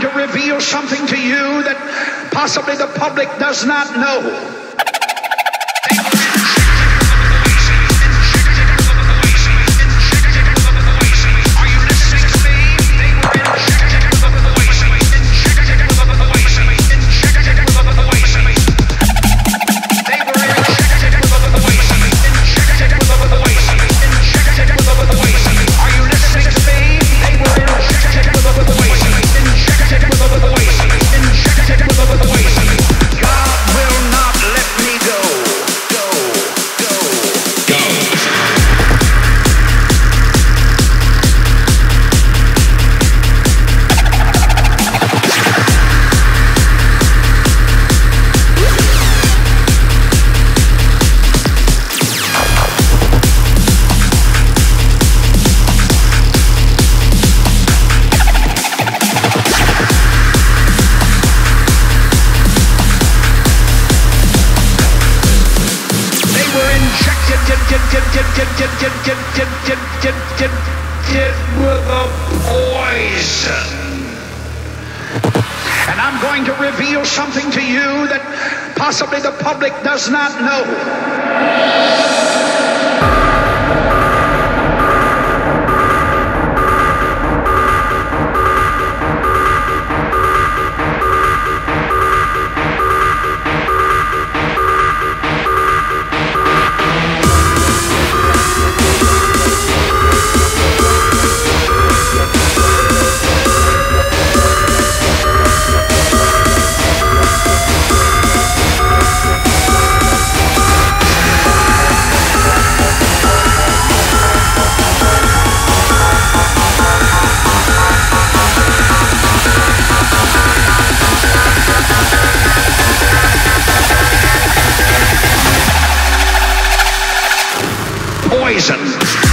to reveal something to you that possibly the public does not know. With a poison. And I'm going to reveal something to you that possibly the public does not know. poison.